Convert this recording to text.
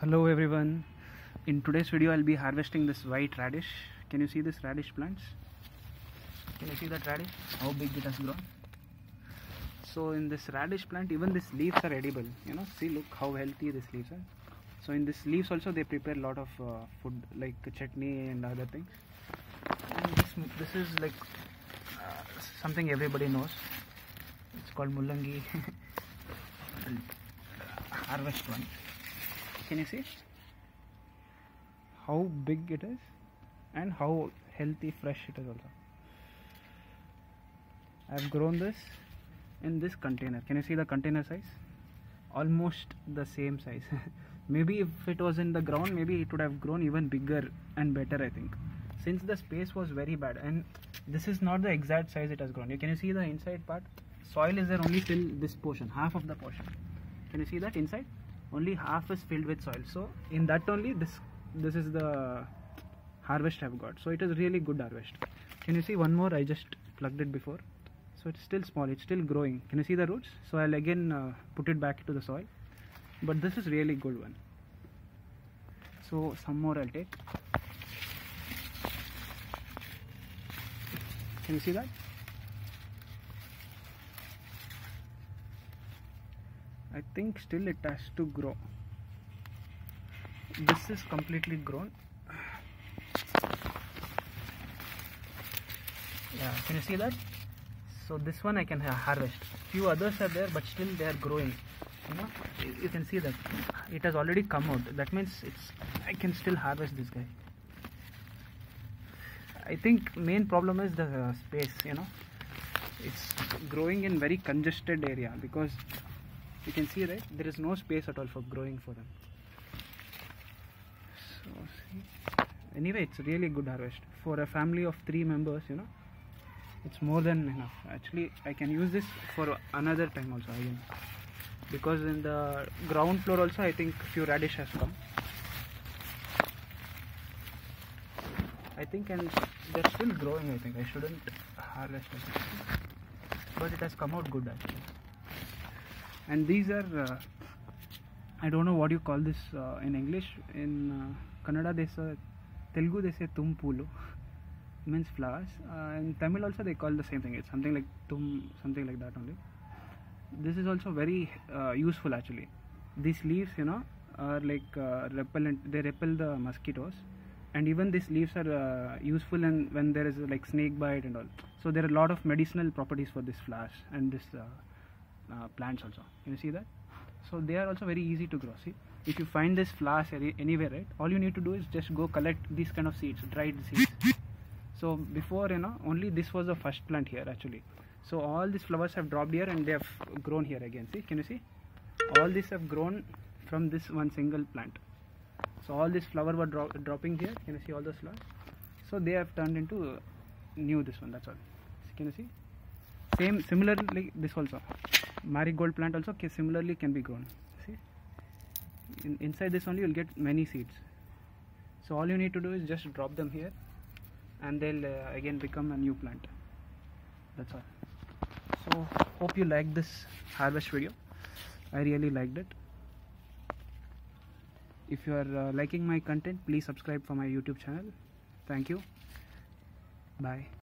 Hello everyone. In today's video I'll be harvesting this white radish. Can you see this radish plants? Can you see that radish? How big it has grown? So in this radish plant even these leaves are edible. You know, see look how healthy these leaves are. So in these leaves also they prepare a lot of uh, food like chutney and other things. And this, this is like uh, something everybody knows. It's called mullangi. harvest one. Can you see how big it is and how healthy, fresh it is also. I've grown this in this container. Can you see the container size? Almost the same size. maybe if it was in the ground, maybe it would have grown even bigger and better. I think since the space was very bad and this is not the exact size it has grown. You can you see the inside part? Soil is there only till this portion, half of the portion. Can you see that inside? Only half is filled with soil. So in that only this this is the harvest I've got. So it is really good harvest. Can you see one more? I just plugged it before. So it's still small. It's still growing. Can you see the roots? So I'll again uh, put it back to the soil. But this is really good one. So some more I'll take. Can you see that I think still it has to grow. This is completely grown. Yeah can you see that? So this one I can harvest. Few others are there but still they are growing. You know you can see that. It has already come out. That means it's I can still harvest this guy. I think main problem is the uh, space you know. It's growing in very congested area because you can see right there is no space at all for growing for them. So see. Anyway it's really good harvest. For a family of three members you know it's more than enough. Actually I can use this for another time also again because in the ground floor also I think few radish has come. I think and they're still growing I think. I shouldn't harvest it. But it has come out good actually and these are uh, I don't know what you call this uh, in English. In uh, Kannada they say Telugu they say tumpulu means flowers. Uh, in Tamil also they call the same thing. It's something like tum something like that only. This is also very uh, useful actually. These leaves you know are like uh, repellent they repel the mosquitoes. And even these leaves are useful and when there is like snake bite and all. So there are a lot of medicinal properties for this flowers and this uh, plants also. Can you see that? So they are also very easy to grow. See if you find this flowers anywhere right all you need to do is just go collect these kind of seeds dried seeds. So before you know only this was the first plant here actually. So all these flowers have dropped here and they have grown here again. See can you see? All these have grown from this one single plant. So all this flower were dro dropping here. Can you see all those flowers? So they have turned into new this one that's all. Can you see same similarly this also. Marigold plant also similarly can be grown. See? In, inside this only you'll get many seeds. So all you need to do is just drop them here and they'll uh, again become a new plant. That's all. So hope you liked this harvest video. I really liked it. If you are uh, liking my content please subscribe for my youtube channel. Thank you. Bye